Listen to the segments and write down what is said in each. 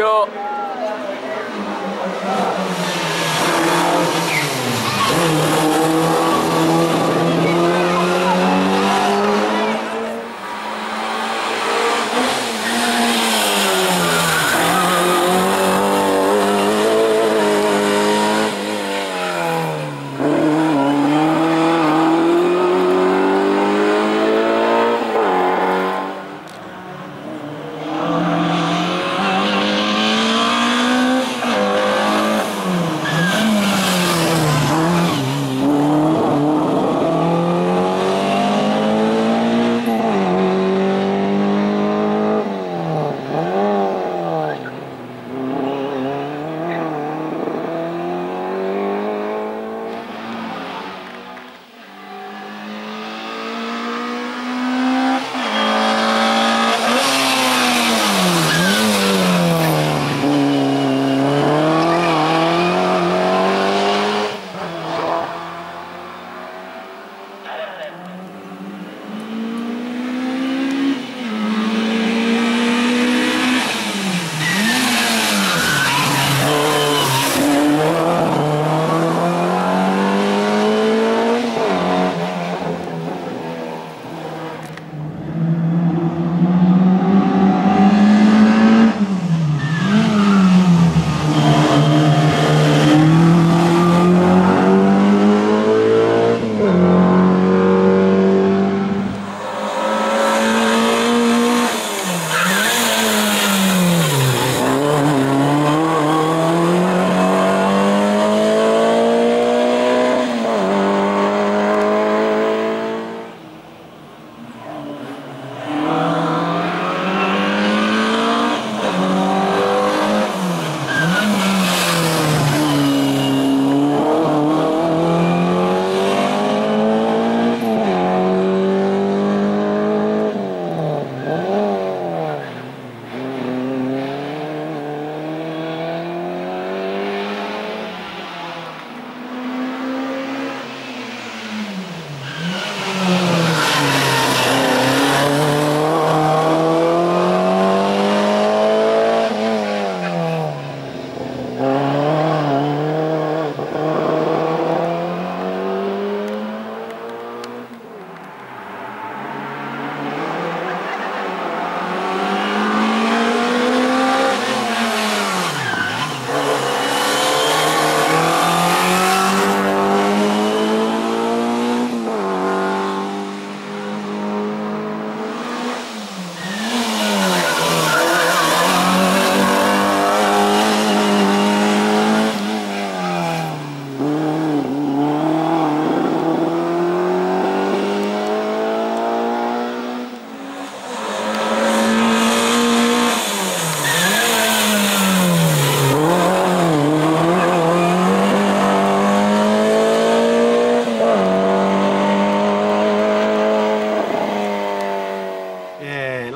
안녕하세요.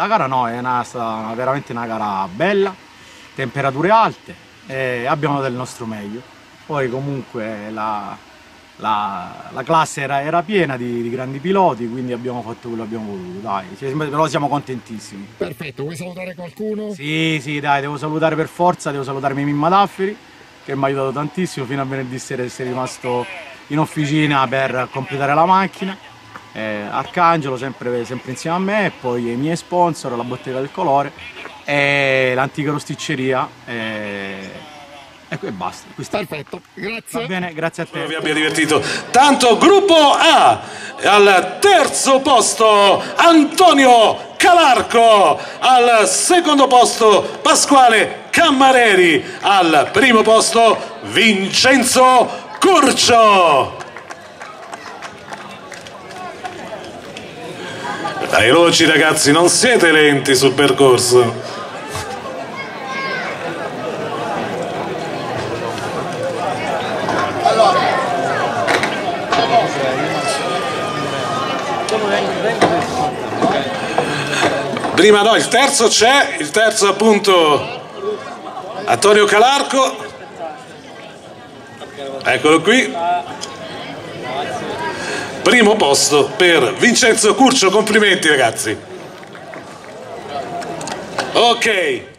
La gara no, è una, veramente una gara bella, temperature alte e abbiamo del nostro meglio. Poi comunque la, la, la classe era, era piena di, di, grandi piloti, quindi abbiamo fatto quello che abbiamo voluto, dai, però siamo contentissimi. Perfetto, vuoi salutare qualcuno? Sì, sì, dai, devo salutare per forza, devo salutare Mimma Dafferi, che mi ha aiutato tantissimo, fino a venerdì sera essere rimasto in officina per completare la macchina eh, Arcangelo sempre, sempre, insieme a me, poi i miei sponsor, la bottega del colore e l'antica rosticceria e, e basta. Questo Perfetto, grazie. Va bene, grazie a te. Vi abbia divertito. Tanto gruppo A al terzo posto Antonio Calarco, al secondo posto Pasquale Cammareri, al primo posto Vincenzo Curcio. Dai veloci ragazzi, non siete lenti sul percorso. Prima no, il terzo c'è, il terzo appunto Antonio Calarco. Eccolo qui primo posto per Vincenzo Curcio, complimenti ragazzi. Ok.